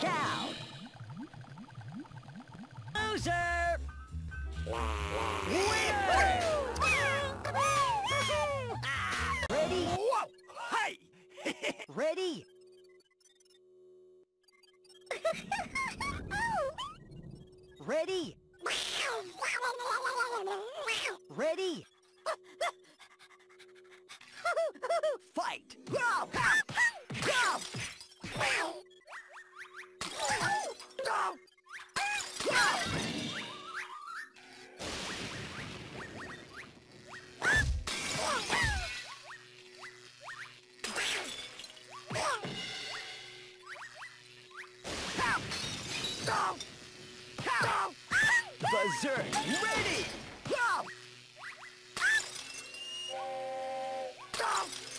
Knockout! Loser! Winner! Ready? Whoa! Hey! Ready? Ready? Go!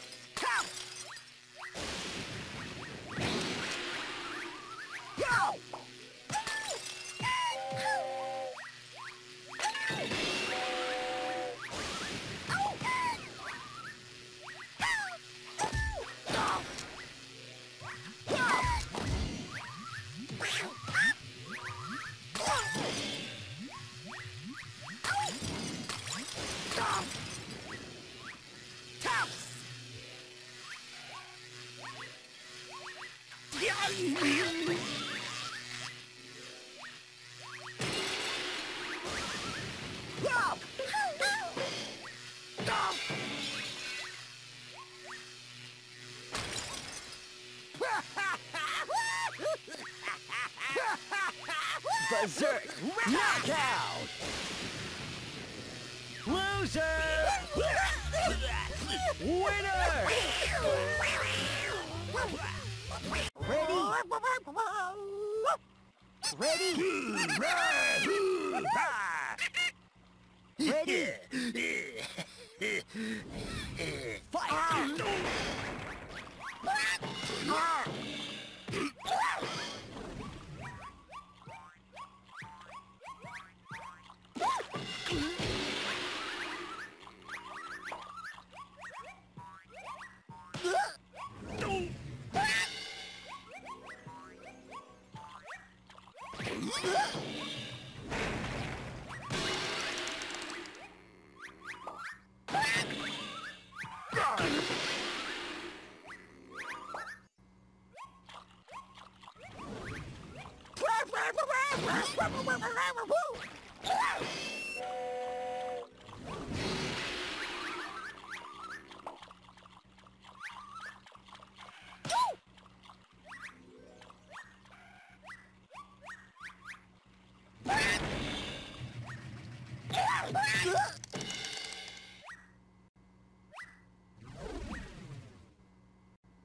Berserk, knockout! Loser! Winner! Ready? Ready? Ready? Fight!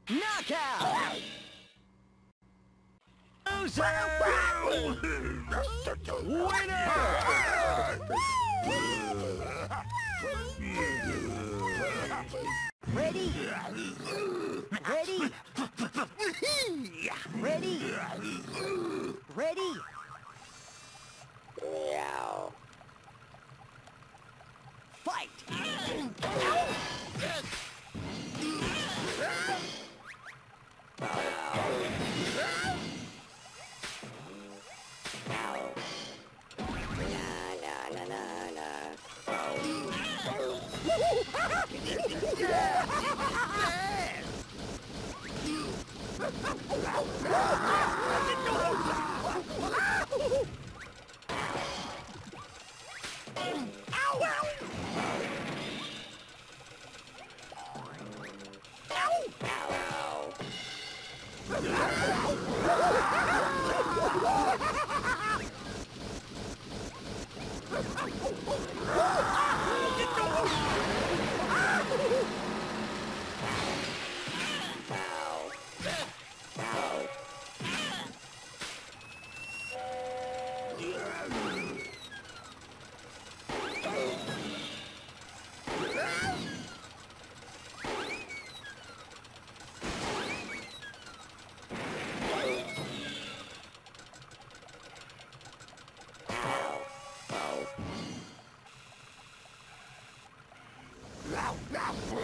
Knockout! Loser! Ready? Ready? Ow! Berserk!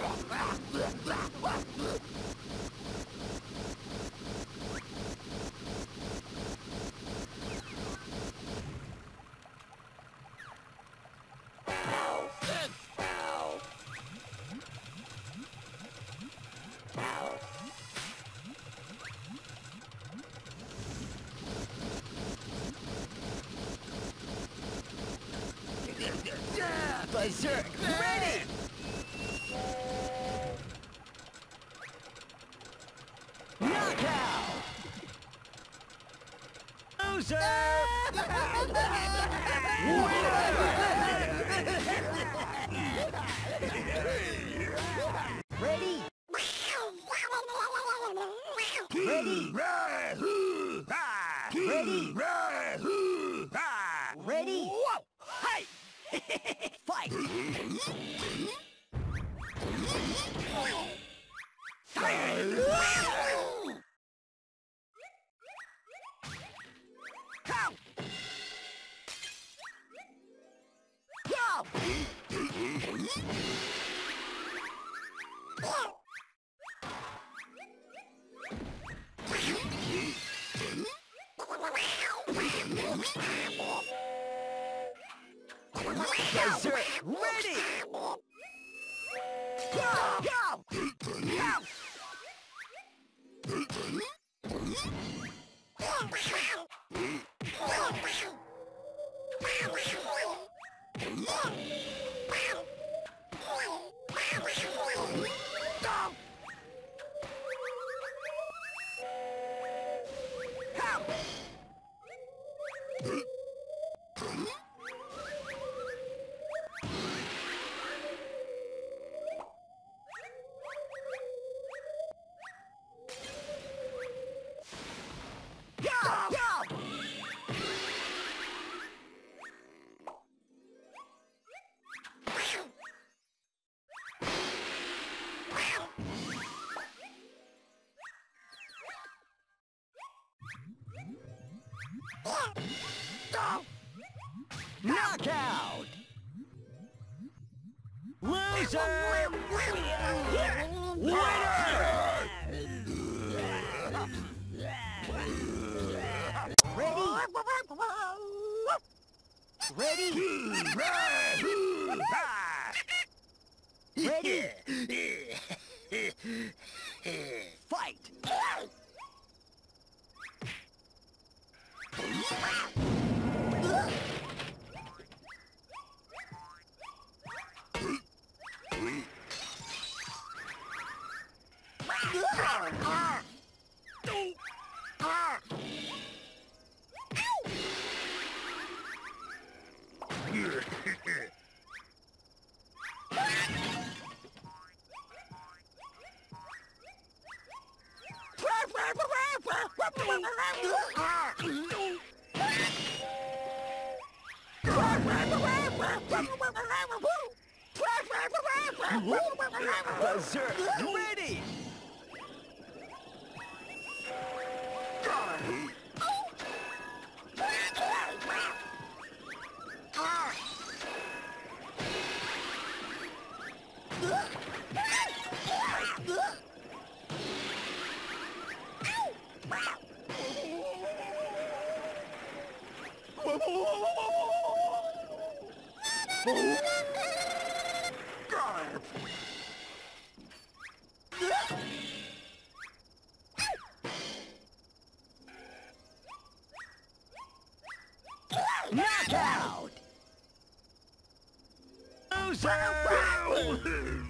Ready? Ready? Ready? Hey! Fight! Come! Go! Ready! Go! Knockout! Loser! Winner! Ready? Ready? Fight! Ah! Berserk, ready! Winner!